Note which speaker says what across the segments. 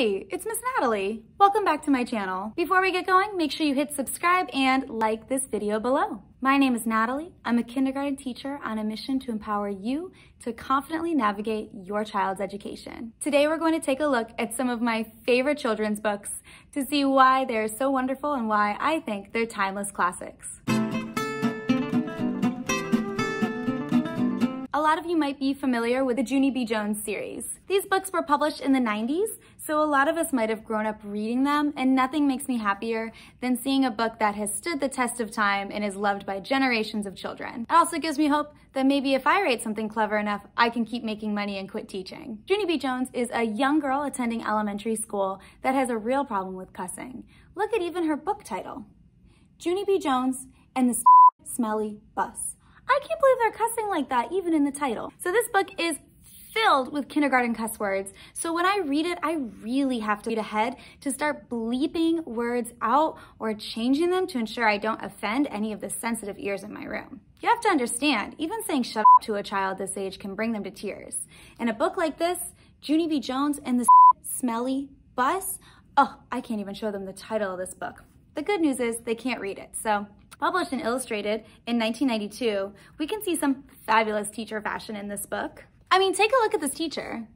Speaker 1: Hey, it's Miss Natalie. Welcome back to my channel. Before we get going, make sure you hit subscribe and like this video below. My name is Natalie. I'm a kindergarten teacher on a mission to empower you to confidently navigate your child's education. Today we're going to take a look at some of my favorite children's books to see why they're so wonderful and why I think they're timeless classics. A lot of you might be familiar with the Junie B. Jones series. These books were published in the 90s, so a lot of us might have grown up reading them, and nothing makes me happier than seeing a book that has stood the test of time and is loved by generations of children. It also gives me hope that maybe if I write something clever enough, I can keep making money and quit teaching. Junie B. Jones is a young girl attending elementary school that has a real problem with cussing. Look at even her book title. Junie B. Jones and the Smelly Bus. I can't believe they're cussing like that, even in the title. So this book is filled with kindergarten cuss words. So when I read it, I really have to read ahead to start bleeping words out or changing them to ensure I don't offend any of the sensitive ears in my room. You have to understand, even saying shut up to a child this age can bring them to tears. In a book like this, Junie B. Jones and the Smelly Bus, oh, I can't even show them the title of this book. The good news is they can't read it, so Published and illustrated in 1992, we can see some fabulous teacher fashion in this book. I mean, take a look at this teacher.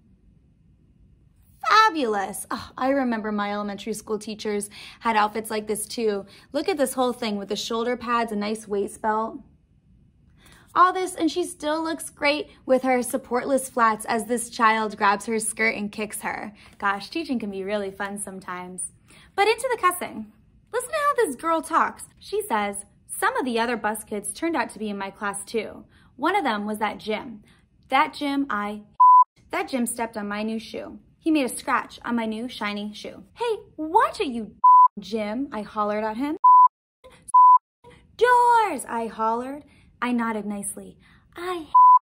Speaker 1: Fabulous. Oh, I remember my elementary school teachers had outfits like this too. Look at this whole thing with the shoulder pads, a nice waist belt. All this, and she still looks great with her supportless flats as this child grabs her skirt and kicks her. Gosh, teaching can be really fun sometimes. But into the cussing. Listen to how this girl talks. She says, some of the other bus kids turned out to be in my class too. One of them was that Jim. That Jim, I, that Jim stepped on my new shoe. He made a scratch on my new shiny shoe. Hey, watch it, you Jim, I hollered at him. Doors, I hollered. I nodded nicely. I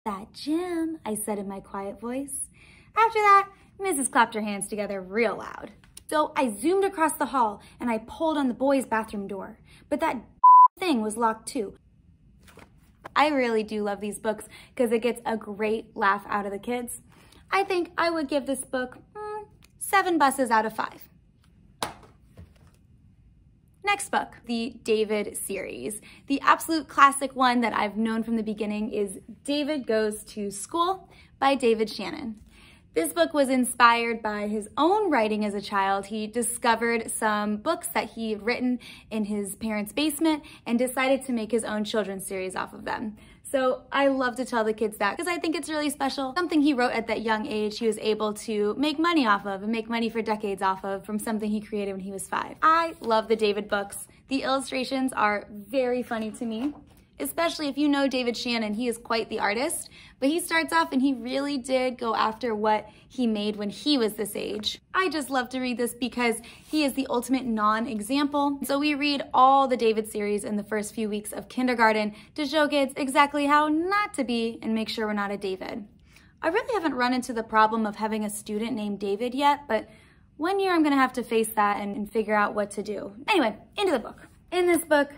Speaker 1: that Jim, I said in my quiet voice. After that, Mrs. clapped her hands together real loud. So I zoomed across the hall and I pulled on the boys' bathroom door. But that thing was locked too. I really do love these books because it gets a great laugh out of the kids. I think I would give this book mm, seven buses out of five. Next book, the David series. The absolute classic one that I've known from the beginning is David Goes to School by David Shannon. This book was inspired by his own writing as a child. He discovered some books that he had written in his parents' basement and decided to make his own children's series off of them. So I love to tell the kids that because I think it's really special. Something he wrote at that young age, he was able to make money off of and make money for decades off of from something he created when he was five. I love the David books. The illustrations are very funny to me especially if you know David Shannon, he is quite the artist, but he starts off and he really did go after what he made when he was this age. I just love to read this because he is the ultimate non-example. So we read all the David series in the first few weeks of kindergarten to show kids exactly how not to be and make sure we're not a David. I really haven't run into the problem of having a student named David yet, but one year I'm gonna have to face that and, and figure out what to do. Anyway, into the book. In this book,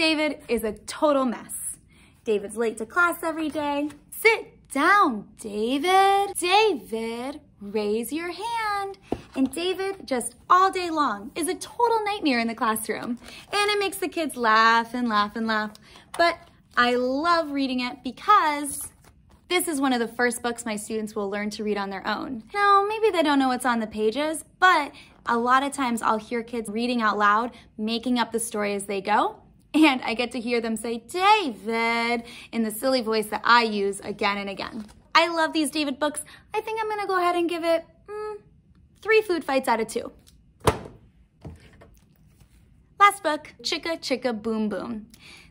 Speaker 1: David is a total mess. David's late to class every day. Sit down, David. David, raise your hand. And David, just all day long, is a total nightmare in the classroom. And it makes the kids laugh and laugh and laugh. But I love reading it because this is one of the first books my students will learn to read on their own. Now, maybe they don't know what's on the pages, but a lot of times I'll hear kids reading out loud, making up the story as they go, and I get to hear them say, David, in the silly voice that I use again and again. I love these David books. I think I'm gonna go ahead and give it mm, three food fights out of two. Last book, Chicka Chicka Boom Boom.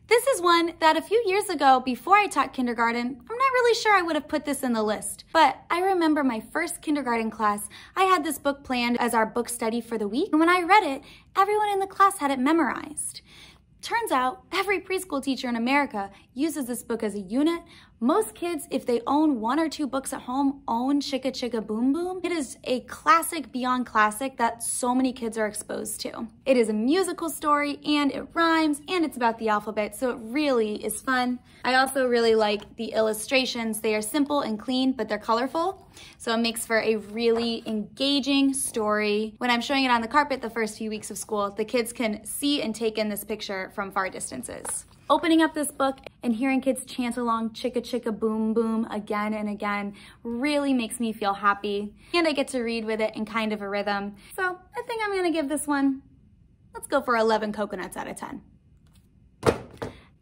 Speaker 1: This is one that a few years ago, before I taught kindergarten, I'm not really sure I would have put this in the list. But I remember my first kindergarten class, I had this book planned as our book study for the week. And when I read it, everyone in the class had it memorized. Turns out every preschool teacher in America uses this book as a unit, Most kids, if they own one or two books at home, own Chicka Chicka Boom Boom. It is a classic beyond classic that so many kids are exposed to. It is a musical story and it rhymes and it's about the alphabet, so it really is fun. I also really like the illustrations. They are simple and clean, but they're colorful. So it makes for a really engaging story. When I'm showing it on the carpet the first few weeks of school, the kids can see and take in this picture from far distances. Opening up this book and hearing kids chant along chicka chicka boom boom again and again really makes me feel happy. And I get to read with it in kind of a rhythm. So I think I'm gonna give this one, let's go for 11 coconuts out of 10.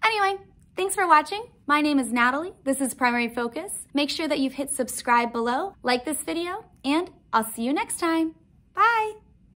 Speaker 1: Anyway, thanks for watching. My name is Natalie. This is Primary Focus. Make sure that you've hit subscribe below, like this video, and I'll see you next time. Bye.